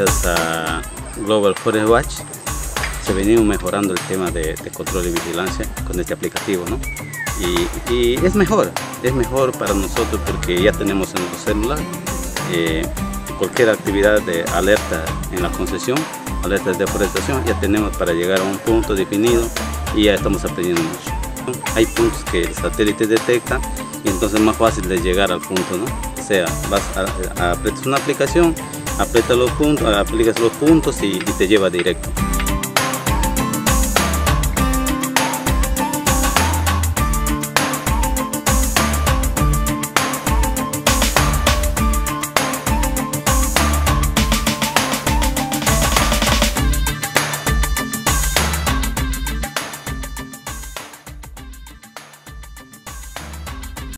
a Global Forest Watch se venía mejorando el tema de, control y vigilancia con este aplicativo, ¿no? Y, es mejor, es mejor para nosotros porque ya tenemos en nuestro celular eh, cualquier actividad de alerta en la concesión, alerta de deforestación, ya tenemos para llegar a un punto definido y ya estamos aprendiendo mucho. Hay puntos que el satélite detecta y entonces es más fácil de llegar al punto, ¿no? O sea, vas a, a, una aplicación aprieta los puntos, aplicas los puntos y, y te lleva directo.